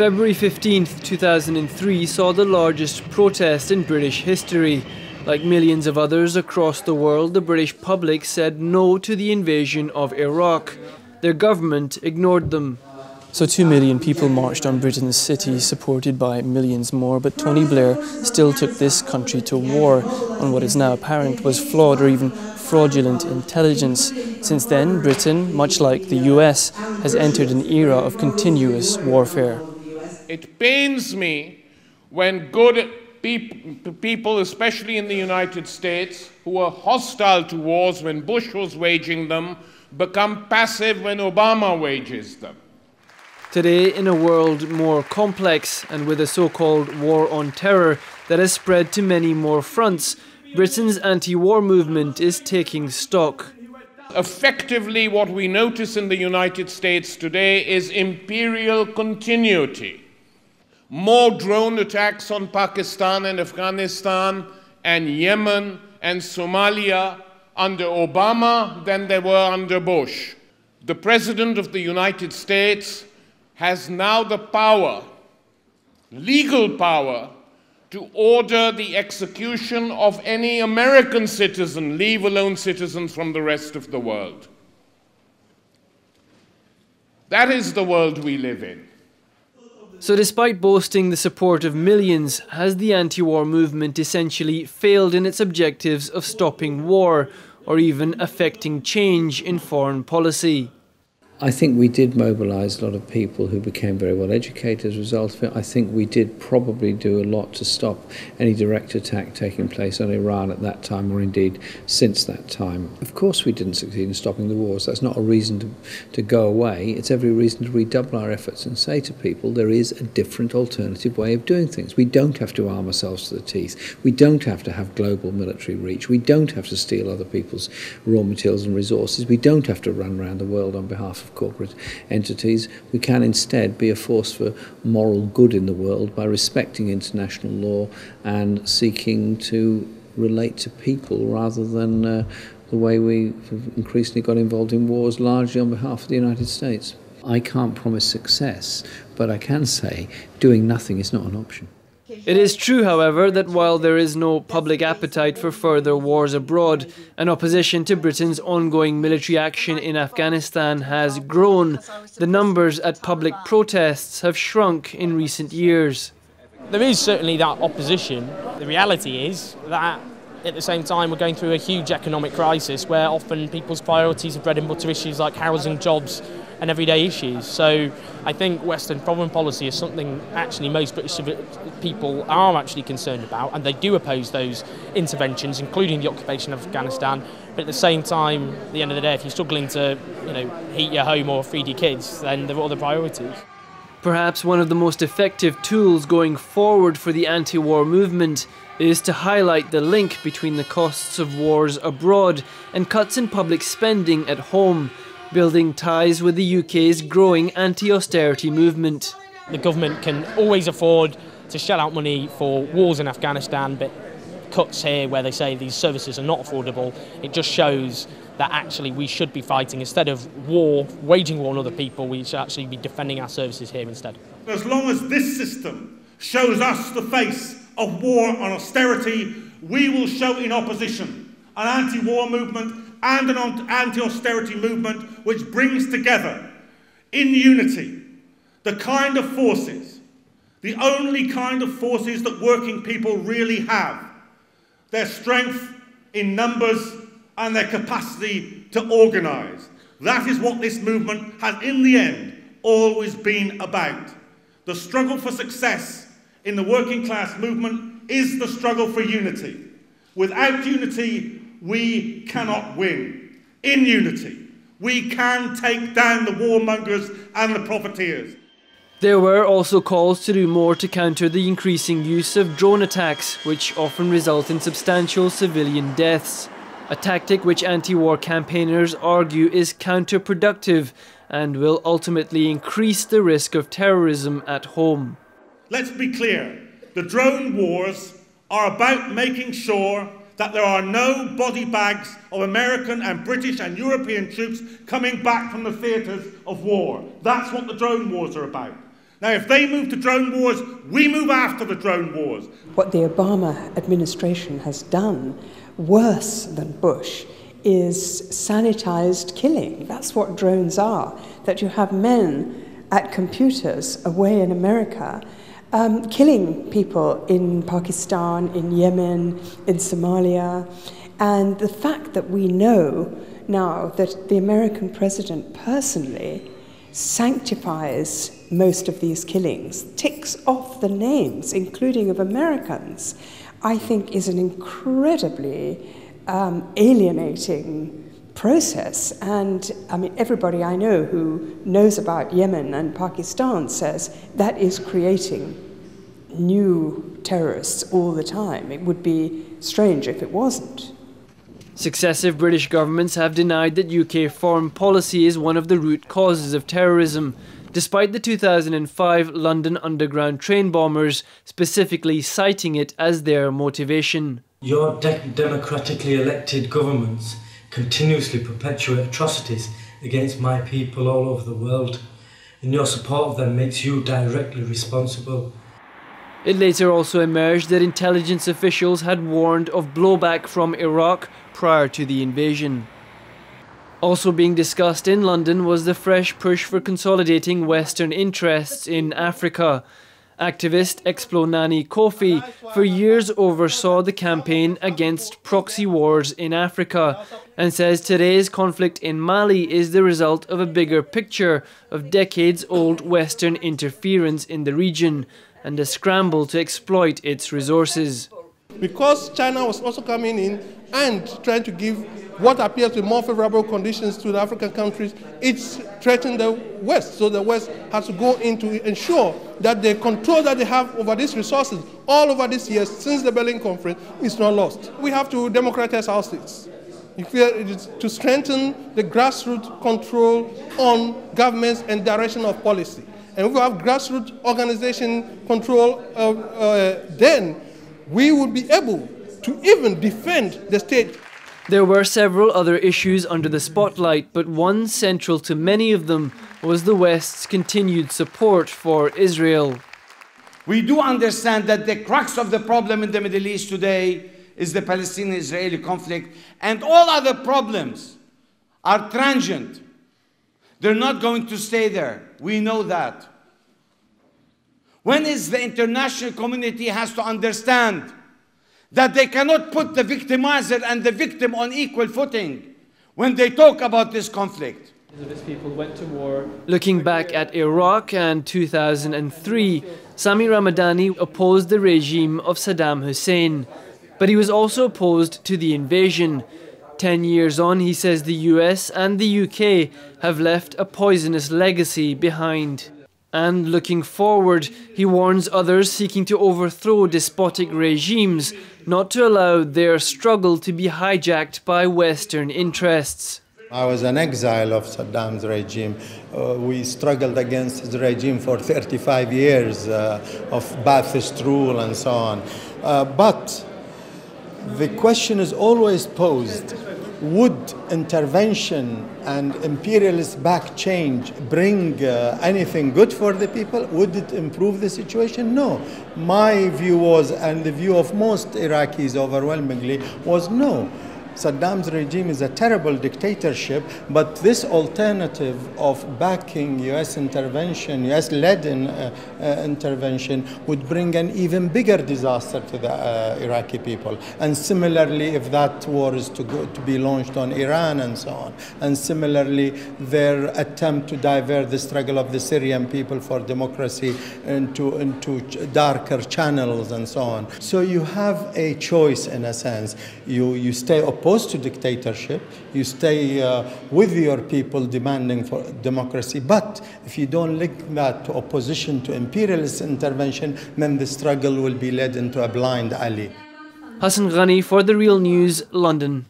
February 15, 2003 saw the largest protest in British history. Like millions of others across the world, the British public said no to the invasion of Iraq. Their government ignored them. So, two million people marched on Britain's city, supported by millions more, but Tony Blair still took this country to war on what is now apparent was flawed or even fraudulent intelligence. Since then, Britain, much like the US, has entered an era of continuous warfare. It pains me when good people, especially in the United States, who were hostile to wars when Bush was waging them, become passive when Obama wages them. Today, in a world more complex and with a so called war on terror that has spread to many more fronts, Britain's anti war movement is taking stock. Effectively, what we notice in the United States today is imperial continuity. More drone attacks on Pakistan and Afghanistan and Yemen and Somalia under Obama than there were under Bush. The President of the United States has now the power, legal power, to order the execution of any American citizen, leave alone citizens from the rest of the world. That is the world we live in. So, despite boasting the support of millions, has the anti war movement essentially failed in its objectives of stopping war or even affecting change in foreign policy? I think we did mobilise a lot of people who became very well educated as a result of it. I think we did probably do a lot to stop any direct attack taking place on Iran at that time, or indeed since that time. Of course, we didn't succeed in stopping the wars. That's not a reason to, to go away. It's every reason to redouble our efforts and say to people there is a different alternative way of doing things. We don't have to arm ourselves to the teeth. We don't have to have global military reach. We don't have to steal other people's raw materials and resources. We don't have to run around the world on behalf of corporate entities. We can instead be a force for moral good in the world by respecting international law and seeking to relate to people rather than uh, the way we increasingly got involved in wars largely on behalf of the United States. I can't promise success, but I can say doing nothing is not an option. It is true, however, that while there is no public appetite for further wars abroad, an opposition to Britain's ongoing military action in Afghanistan has grown. The numbers at public protests have shrunk in recent years. There is certainly that opposition. The reality is that at the same time, we're going through a huge economic crisis where often people's priorities are bread and butter issues like housing, jobs, and everyday issues. So I think Western foreign policy is something actually most British people are actually concerned about, and they do oppose those interventions, including the occupation of Afghanistan. But at the same time, at the end of the day, if you're struggling to, you know, heat your home or feed your kids, then there are other priorities. Perhaps one of the most effective tools going forward for the anti war movement is to highlight the link between the costs of wars abroad and cuts in public spending at home building ties with the UK's growing anti austerity movement. The government can always afford to shell out money for wars in Afghanistan, but cuts here where they say these services are not affordable, it just shows that actually we should be fighting instead of war, waging war on other people, we should actually be defending our services here instead. As long as this system shows us the face of war on austerity, we will show in opposition an anti war movement and an anti austerity movement which brings together in unity the kind of forces, the only kind of forces that working people really have their strength in numbers and their capacity to organise. That is what this movement has, in the end, always been about. The struggle for success in the working class movement is the struggle for unity. Without unity, we cannot win. In unity, we can take down the warmongers and the profiteers. There were also calls to do more to counter the increasing use of drone attacks, which often result in substantial civilian deaths. A tactic which anti war campaigners argue is counterproductive and will ultimately increase the risk of terrorism at home. Let's be clear the drone wars are about making sure that there are no body bags of American and British and European troops coming back from the theatres of war. That's what the drone wars are about. Now, if they move to drone wars, we move after the drone wars. What the Obama administration has done, worse than Bush, is sanitized killing. That's what drones are. That you have men at computers away in America um, killing people in Pakistan, in Yemen, in Somalia. And the fact that we know now that the American president personally sanctifies most of these killings, ticks off the names, including of Americans, I think is an incredibly um, alienating process. And I mean, everybody I know who knows about Yemen and Pakistan says that is creating new terrorists all the time. It would be strange if it wasn't. Successive British governments have denied that UK foreign policy is one of the root causes of terrorism, despite the 2005 London Underground train bombers specifically citing it as their motivation. Your de democratically elected governments continuously perpetuate atrocities against my people all over the world, and your support of them makes you directly responsible. It later also emerged that intelligence officials had warned of blowback from Iraq prior to the invasion. Also being discussed in London was the fresh push for consolidating Western interests in Africa. Activist Explo Nani-Kofi for years oversaw the campaign against proxy wars in Africa and says today's conflict in Mali is the result of a bigger picture of decades old Western interference in the region and a scramble to exploit its resources. Because China was also coming in and trying to give what appears to be more favorable conditions to the African countries, it's threatening the West. So the West has to go in to ensure that the control that they have over these resources all over these years since the Berlin Conference is not lost. We have to democratize our states. To strengthen the grassroots control on governments and direction of policy. And if we have grassroots organization control, uh, uh, then we would be able to even defend the state. There were several other issues under the spotlight, but one central to many of them was the West's continued support for Israel. We do understand that the crux of the problem in the Middle East today is the Palestinian Israeli conflict, and all other problems are transient. They're not going to stay there. We know that. When is the international community has to understand that they cannot put the victimizer and the victim on equal footing when they talk about this conflict. Looking back at Iraq and 2003, Sami Ramadani opposed the regime of Saddam Hussein, but he was also opposed to the invasion. Ten years on, he says the US and the UK have left a poisonous legacy behind. And looking forward, he warns others seeking to overthrow despotic regimes not to allow their struggle to be hijacked by Western interests. I was an exile of Saddam's regime. Uh, we struggled against his regime for 35 years uh, of Ba'athist rule and so on. Uh, but the question is always posed would intervention and imperialist back change bring uh, anything good for the people? Would it improve the situation? No. My view was, and the view of most Iraqis overwhelmingly, was no. Saddam's regime is a terrible dictatorship, but this alternative of backing US intervention, US led in, uh, uh, intervention, would bring an even bigger disaster to the uh, Iraqi people. And similarly, if that war is to, go, to be launched on Iran and so on, and similarly, their attempt to divert the struggle of the Syrian people for democracy into, into darker channels and so on. So you have a choice in a sense. You, you stay opposed to dictatorship, you stay uh, with your people demanding for democracy, but if you don't link that to opposition to imperialist intervention, then the struggle will be led into a blind alley. Hassan Ghani for The Real News, London.